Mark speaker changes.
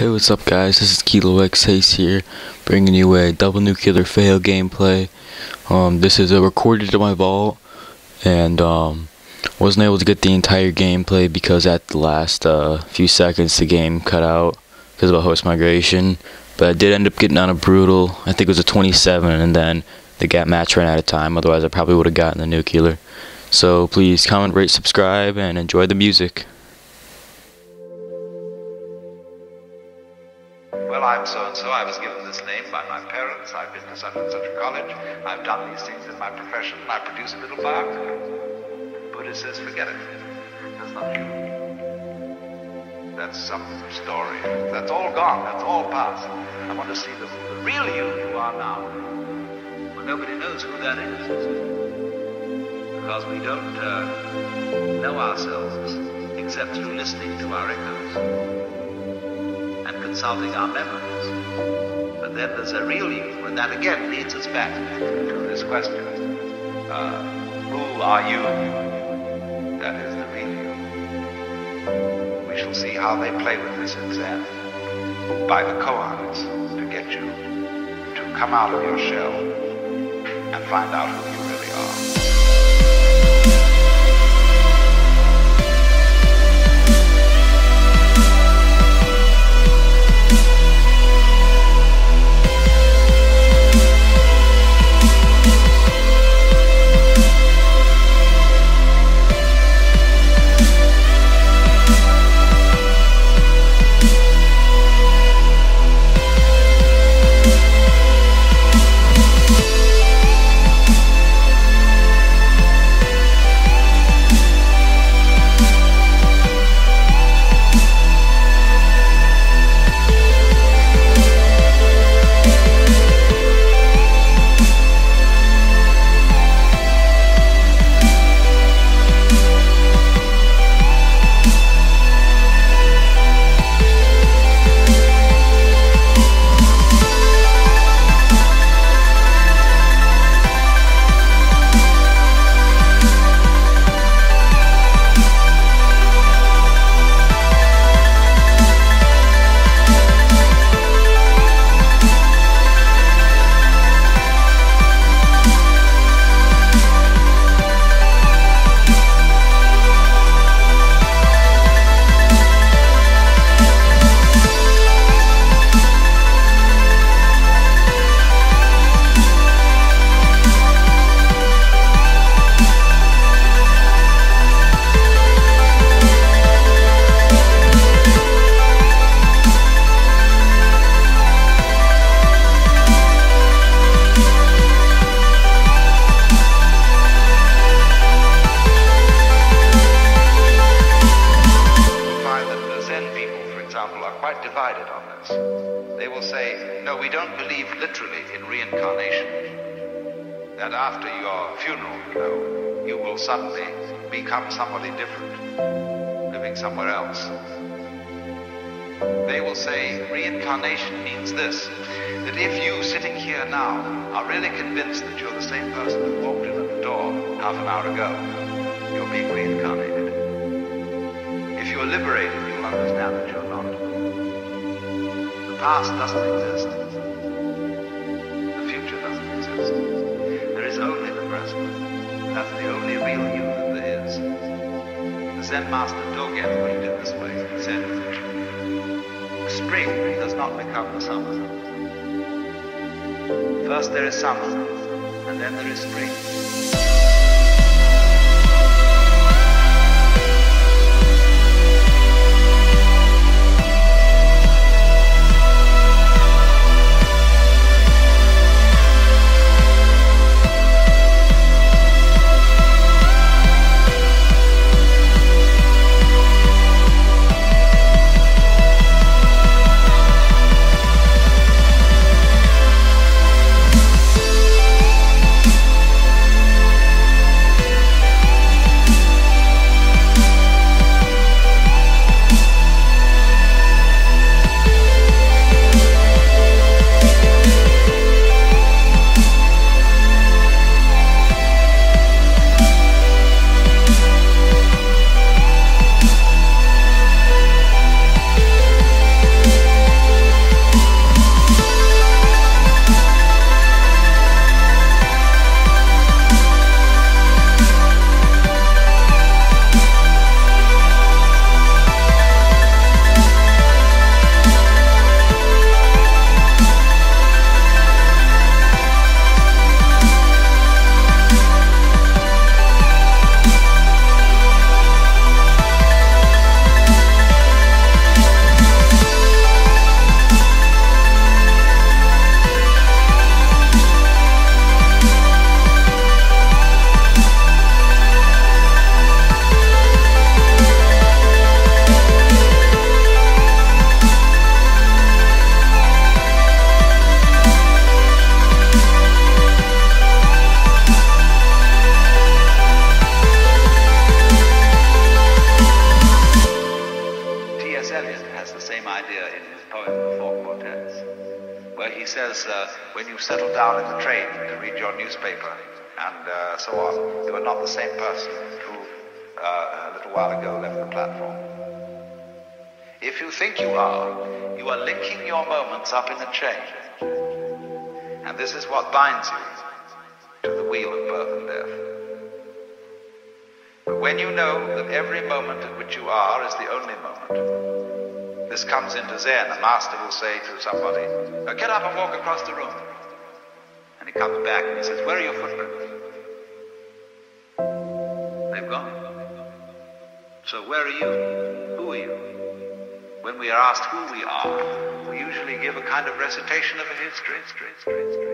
Speaker 1: Hey, what's up, guys? This is Kilo X here, bringing you a double nuclear fail gameplay. Um, this is a recorded to my vault, and um, wasn't able to get the entire gameplay because at the last uh, few seconds the game cut out because of a host migration. But I did end up getting on a brutal. I think it was a 27, and then the gap match ran out of time. Otherwise, I probably would have gotten the nuclear. So please comment, rate, subscribe, and enjoy the music.
Speaker 2: Well, I'm so and so. I was given this name by my parents. I've been to such and such a college. I've done these things in my profession. I produce a little biography. Buddha says, forget it. That's not you. That's some story. That's all gone. That's all past. I want to see the, the real you you are now. Well, nobody knows who that is. Because we don't uh, know ourselves except through listening to our echoes consulting our memories. But then there's a real you, and that again leads us back to this question. Uh, who are you? That is the real you. We shall see how they play with this in by the koans to get you to come out of your shell and find out who you really are. Believe literally in reincarnation. That after your funeral, you know, you will suddenly become somebody different, living somewhere else. They will say reincarnation means this that if you sitting here now are really convinced that you're the same person who walked in at the door half an hour ago, you're being reincarnated. If you're liberated, you'll understand that you're not. The past doesn't exist. That's the only real you that there is. The Zen master Dogen put it this way. He said, Spring does not become the summer. First there is summer, and then there is spring. The same idea in his poem, The Four Quartets, where he says, uh, when you settle down in the train to read your newspaper and uh, so on, you are not the same person who uh, a little while ago left the platform. If you think you are, you are linking your moments up in a chain. And this is what binds you to the wheel of birth and death. But when you know that every moment in which you are is the only moment, this comes into Zen. A master will say to somebody, "Now get up and walk across the room. And he comes back and he says, Where are your footprints? They've gone. So where are you? Who are you? When we are asked who we are, we usually give a kind of recitation of a history, history, history, history.